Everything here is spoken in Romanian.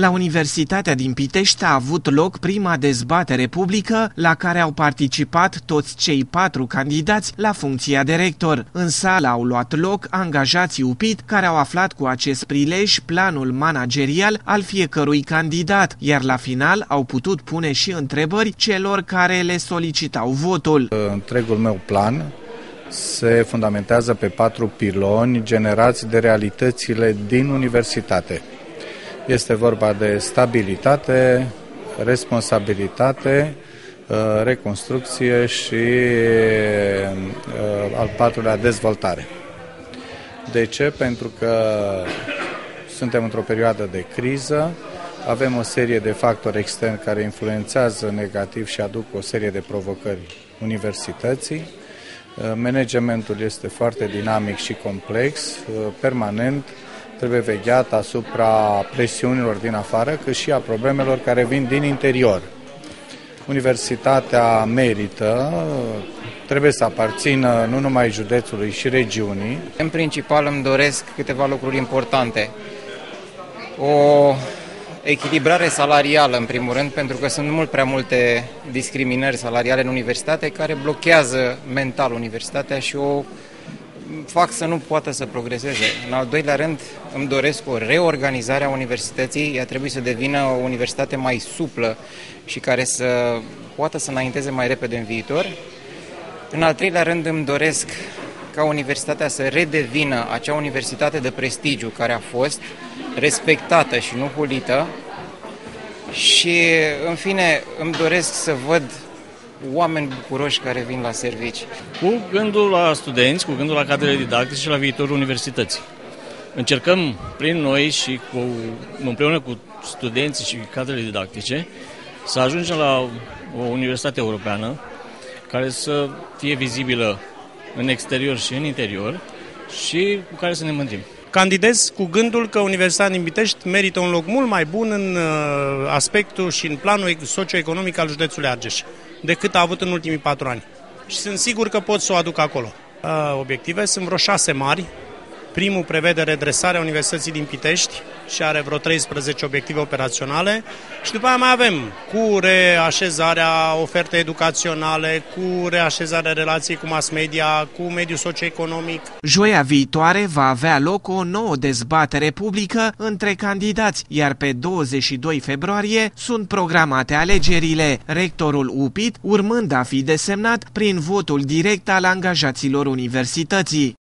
La Universitatea din Pitești a avut loc prima dezbatere publică la care au participat toți cei patru candidați la funcția de rector. În sală au luat loc angajații UPIT care au aflat cu acest prilej planul managerial al fiecărui candidat, iar la final au putut pune și întrebări celor care le solicitau votul. Întregul meu plan se fundamentează pe patru piloni generați de realitățile din universitate. Este vorba de stabilitate, responsabilitate, uh, reconstrucție și uh, al patrulea dezvoltare. De ce? Pentru că suntem într-o perioadă de criză, avem o serie de factori externi care influențează negativ și aduc o serie de provocări universității. Uh, managementul este foarte dinamic și complex, permanent, trebuie vegheat asupra presiunilor din afară, cât și a problemelor care vin din interior. Universitatea merită, trebuie să aparțină nu numai județului și regiunii. În principal îmi doresc câteva lucruri importante. O echilibrare salarială, în primul rând, pentru că sunt mult prea multe discriminări salariale în universitate care blochează mental universitatea și o fac să nu poată să progreseze. În al doilea rând, îmi doresc o reorganizare a universității. Ea trebuie să devină o universitate mai suplă și care să poată să înainteze mai repede în viitor. În al treilea rând, îmi doresc ca universitatea să redevină acea universitate de prestigiu care a fost respectată și nu hulită. Și, în fine, îmi doresc să văd oameni bucuroși care vin la servici. Cu gândul la studenți, cu gândul la cadrele didactice și la viitorul universității. Încercăm prin noi și cu, împreună cu studenții și cadrele didactice să ajungem la o universitate europeană care să fie vizibilă în exterior și în interior și cu care să ne mândrim. Candidez cu gândul că Universitatea din Bitești merită un loc mult mai bun în uh, aspectul și în planul socioeconomic al județului Argeș decât a avut în ultimii patru ani. Și sunt sigur că pot să o aduc acolo. Uh, obiective sunt vreo șase mari, Primul prevede redresarea Universității din Pitești și are vreo 13 obiective operaționale și după aia mai avem cu reașezarea ofertei educaționale, cu reașezarea relației cu mass media, cu mediul socioeconomic. Joia viitoare va avea loc o nouă dezbatere publică între candidați, iar pe 22 februarie sunt programate alegerile, rectorul UPIT urmând a fi desemnat prin votul direct al angajaților universității.